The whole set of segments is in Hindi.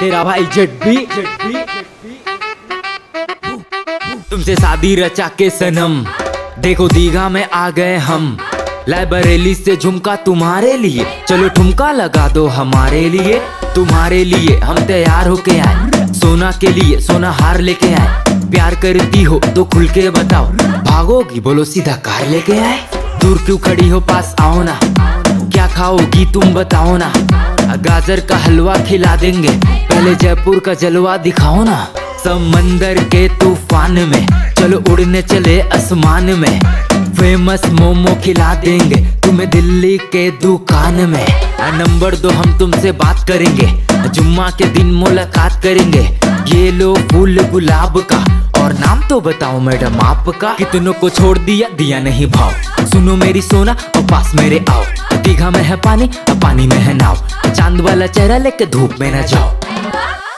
तेरा भाई जेट बी जेट बी तुमसे शादी रचा के सनम। देखो दीघा में आ गए हम। लाइब्रेरी से झुमका तुम्हारे लिए। चलो ठुमका लगा दो हमारे लिए, तुम्हारे लिए। हम तैयार होके आए। सोना के लिए सोना हार लेके आए। प्यार करती हो तो खुल के बताओ। भागोगी बोलो सीधा कार लेके आए। दूर क्यों खड़ी हो? पास आओ ना। क्या खाओगी तुम बताओ ना। गाजर का हलवा खिला देंगे। पहले जयपुर का जलवा दिखाओ ना। समंदर के तूफ़ान में, चलो उड़ने चले आसमान में। फ़ेमस मोमो खिला देंगे, तुम्हें दिल्ली के दुकान में। नंबर दो हम तुमसे बात करेंगे, जुम्मा के दिन मुलाकात करेंगे। ये लो फूल गुलाब का, और नाम तो बताओ मैडम आपका। कितनों को छोड़ दिया दिया नहीं भाव। सुनो मेरी सोना, और पास मेरे आओ। दीघा में है पानी और पानी में है नाव। चाँद वाला चेहरा लेके धूप में न जाओ।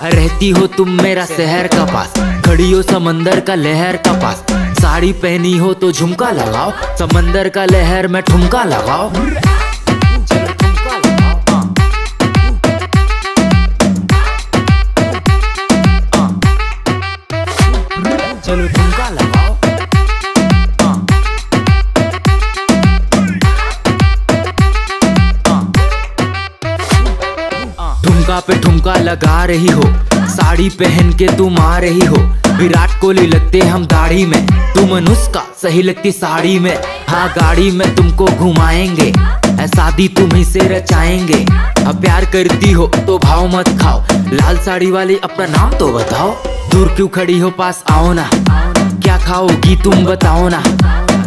रहती हो तुम मेरा शहर का पास, खड़ी हो समंदर का लहर का पास। साड़ी पहनी हो तो झुमका लगाओ, समंदर का लहर में ठुमका लगाओ। ठुमका पे ठुमका लगा रही हो। साड़ी पहन के तुम आ रही हो। विराट कोहली लगते हम दाढ़ी में। तुम अनुष्का सही लगती साड़ी में। हाँ गाड़ी में तुमको घुमाएँगे। शादी तुम्ही से रचाएँगे। अब प्यार करती हो तो भाव मत खाओ। लाल साड़ी वाली अपना नाम तो बताओ। दूर क्यों खड़ी हो, पास आओ ना। क्या खाओगी तुम, बताओ ना।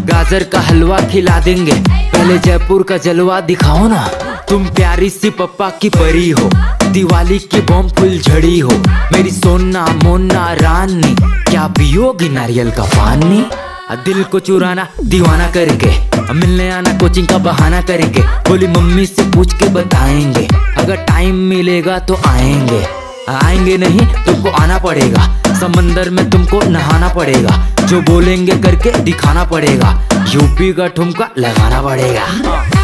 गाजर का हलवा खिला देंगे। पहले जयपुर का जलवा दिखाओ ना। तुम प्यारी सी पप्पा की परी हो। दिवाली की बॉम्ब फुल झड़ी हो। मेरी सोना मोना रानी, क्या पियोगी नारियल का पानी? दिल को चुराना, दीवाना करेंगे। मिलने आना, कोचिंग का बहाना करेंगे। बोली, मम्मी से पूछ के बताएँगे। अगर टाइम मिलेगा तो आएँगे। आएँगे नहीं, तुमको आना पड़ेगा। समंदर में तुमको नहाना पड़ेगा। जो बोलेंगे करके दिखाना पड़ेगा। यूपी का ठुमका लगाना पड़ेगा।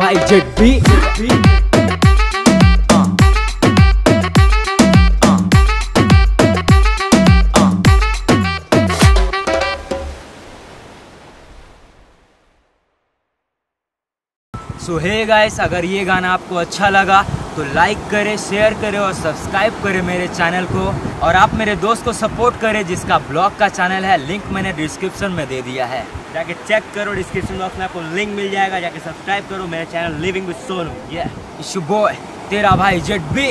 भाई जेट बी सो हे गाइस अगर ये गाना आपको अच्छा लगा तो लाइक करें शेयर करें और सब्सक्राइब करें मेरे चैनल को। और आप मेरे दोस्त को सपोर्ट करें जिसका ब्लॉग का चैनल है लिंक मैंने डिस्क्रिप्शन में दे दिया है। जाके चेक करो डिस्क्रिप्शन बॉक्स में आपको लिंक मिल जाएगा, जाके सब्सक्राइब करो, मेरा चैनल लिविंग विद सोनू ये इशू बॉय तेरा भाई जेट बी